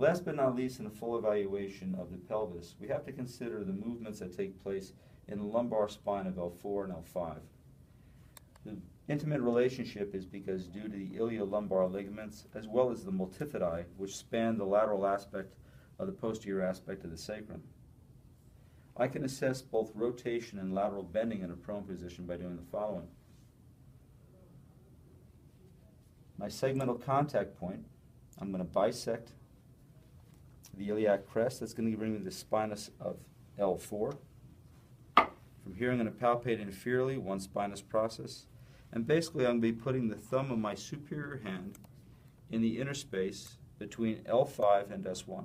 Last but not least, in a full evaluation of the pelvis, we have to consider the movements that take place in the lumbar spine of L4 and L5. The intimate relationship is because due to the iliolumbar ligaments as well as the multifidi, which span the lateral aspect of the posterior aspect of the sacrum. I can assess both rotation and lateral bending in a prone position by doing the following. My segmental contact point, I'm going to bisect the iliac crest. That's going to bring me the spinous of L4. From here, I'm going to palpate inferiorly, one spinous process. And basically, I'm going to be putting the thumb of my superior hand in the interspace between L5 and S1.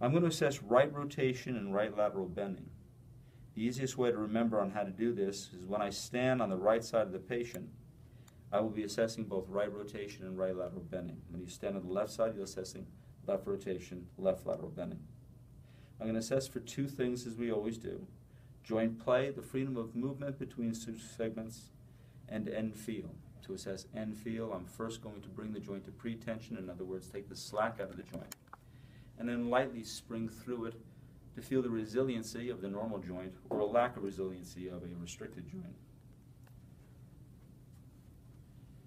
I'm going to assess right rotation and right lateral bending. The easiest way to remember on how to do this is when I stand on the right side of the patient, I will be assessing both right rotation and right lateral bending. When you stand on the left side, you're assessing left rotation, left lateral bending. I'm going to assess for two things as we always do. Joint play, the freedom of movement between segments, and end feel. To assess end feel, I'm first going to bring the joint to pretension, in other words, take the slack out of the joint, and then lightly spring through it to feel the resiliency of the normal joint or a lack of resiliency of a restricted joint.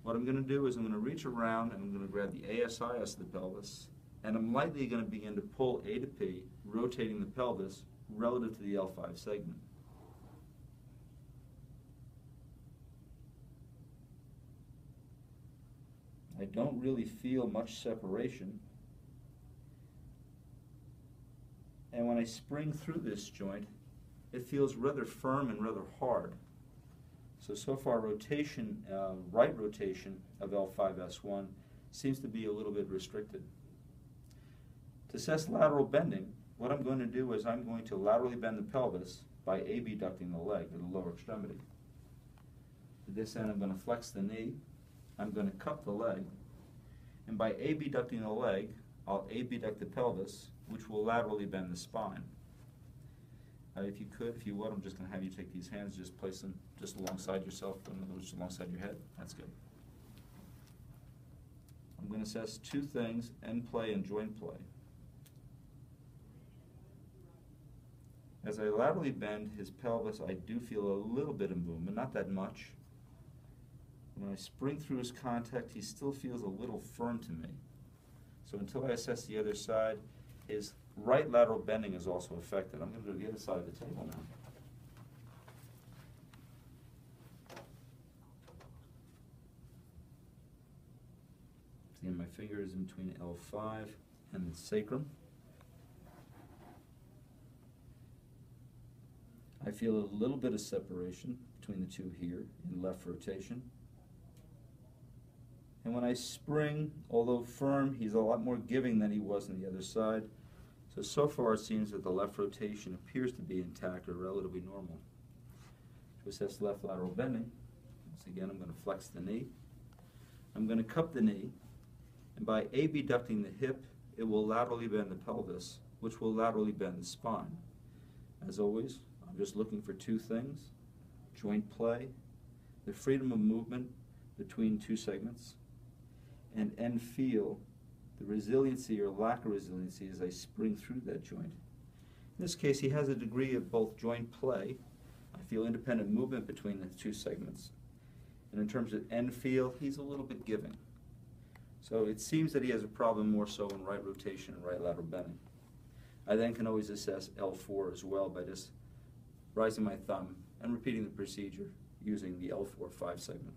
What I'm going to do is I'm going to reach around and I'm going to grab the ASIS of the pelvis and I'm lightly going to begin to pull A to P, rotating the pelvis relative to the L5 segment. I don't really feel much separation. And when I spring through this joint, it feels rather firm and rather hard. So, so far rotation, uh, right rotation of L5S1 seems to be a little bit restricted. To assess lateral bending, what I'm going to do is I'm going to laterally bend the pelvis by abducting the leg to the lower extremity. To this end, I'm going to flex the knee. I'm going to cup the leg. And by abducting the leg, I'll abduct the pelvis, which will laterally bend the spine. Uh, if you could, if you would, I'm just going to have you take these hands, just place them just alongside yourself, other words, just alongside your head. That's good. I'm going to assess two things, end play and joint play. As I laterally bend his pelvis, I do feel a little bit of movement, not that much. When I spring through his contact, he still feels a little firm to me. So until I assess the other side, his right lateral bending is also affected. I'm going to do the other side of the table now. Again, my finger is in between L5 and the sacrum. I feel a little bit of separation between the two here in left rotation. And when I spring, although firm, he's a lot more giving than he was on the other side. So, so far it seems that the left rotation appears to be intact or relatively normal. To assess left lateral bending, once again I'm going to flex the knee. I'm going to cup the knee, and by abducting the hip, it will laterally bend the pelvis, which will laterally bend the spine. As always, I'm just looking for two things, joint play, the freedom of movement between two segments, and end feel the resiliency or lack of resiliency as I spring through that joint. In this case, he has a degree of both joint play. I feel independent movement between the two segments. And in terms of end feel, he's a little bit giving. So it seems that he has a problem more so in right rotation and right lateral bending. I then can always assess L4 as well by just rising my thumb and repeating the procedure using the L4-5 segment.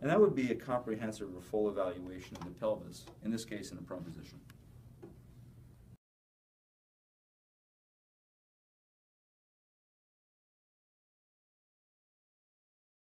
And that would be a comprehensive or full evaluation of the pelvis, in this case in a prone position.